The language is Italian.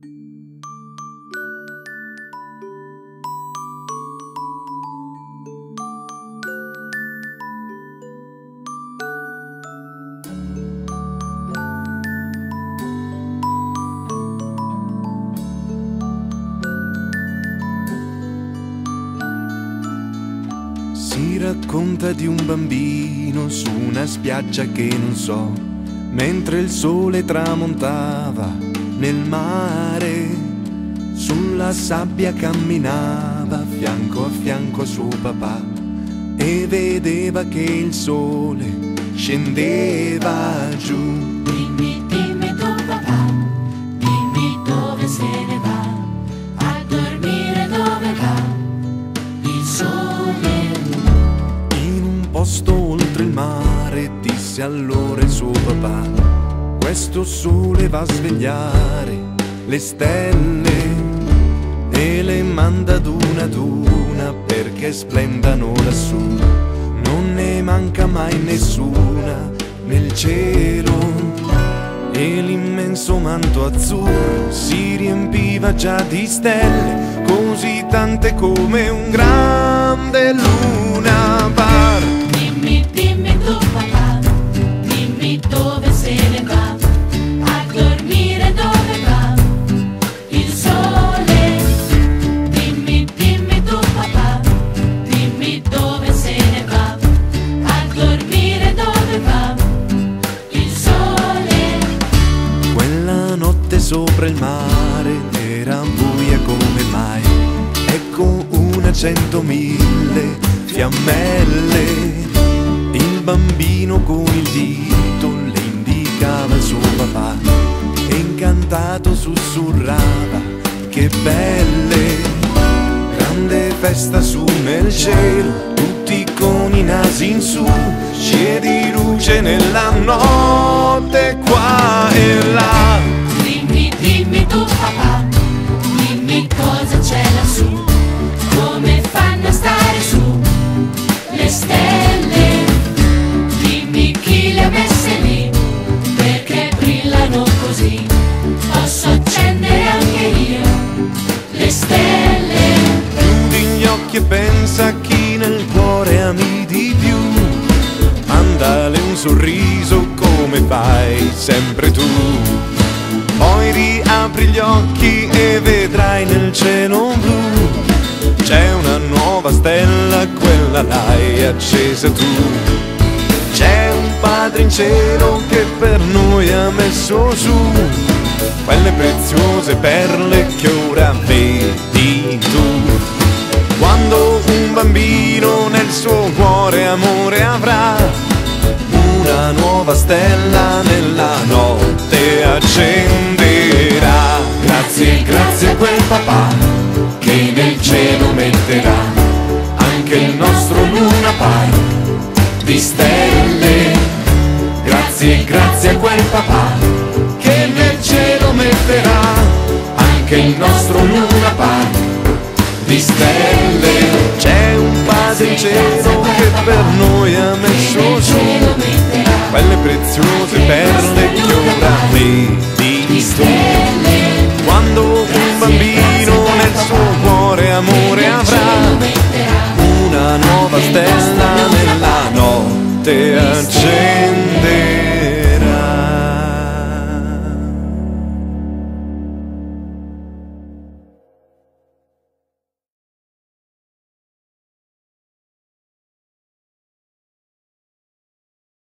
Si racconta di un bambino su una spiaggia che non so, mentre il sole tramontava nel mare, sulla sabbia camminava fianco a fianco a suo papà e vedeva che il sole scendeva giù. Dimmi, dimmi tu papà, dimmi dove se ne va, a dormire dove va, il sole. In un posto oltre il mare disse allora il suo papà, questo sole va a svegliare le stelle e le manda ad una ad una perché splendano lassù. Non ne manca mai nessuna nel cielo e l'immenso manto azzurro si riempiva già di stelle, così tante come un grande luna sopra il mare era buia come mai, ecco una centomille fiammelle. Il bambino con il dito le indicava il suo papà e incantato sussurrava che belle. Grande festa su nel cielo, tutti con i nasi in su, scie di luce nella notte qua e così. Posso accendere anche io le stelle. Chiudi gli occhi e pensa a chi nel cuore ami di più. Mandale un sorriso come fai sempre tu. Poi riapri gli occhi e vedrai nel cielo blu. C'è una nuova stella, quella l'hai accesa tu. C'è un padre in cielo che per noi ha messo su quelle preziose perle che ora vedi tu. Quando un bambino nel suo cuore amore avrà, una nuova stella nella notte accenderà. Grazie, grazie a quel papà che nel cielo metterà anche il nostro luna pai di stelle. Grazie, grazie a quel papà che nel cielo metterà anche il nostro luna par di stelle. C'è un padre in cielo che per noi ha messo su